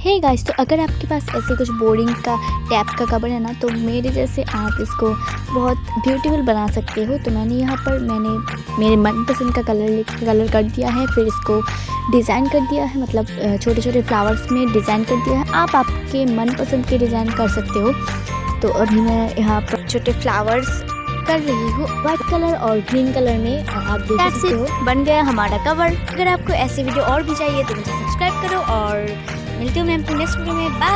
हे hey guys तो अगर आपके पास ऐसे कुछ बोर्डिंग का टैप का कवर है ना तो मेरे जैसे आप इसको बहुत ब्यूटीफुल बना सकते हो। तो मैंने यहाँ पर मैंने मेरे मनपसंद का कलर कलर कर दिया है फिर इसको डिज़ाइन कर दिया है मतलब छोटे छोटे फ्लावर्स में डिज़ाइन कर दिया है। आप आपके मनपसंद के डिज़ाइन कर सकते हो। तो अभी मैं यहाँ पर छोटे फ्लावर्स कर रही हूँ। व्हाइट कलर और ग्रीन कलर में आप देख सकते हो। बन गया हमारा कवर अगर आपको ऐसे वीडियो और भी चाहिए तो मुझे सब्सक्राइब करो और मिलती हूँ मैं अपने नेक्स्ट वीडियो में बाय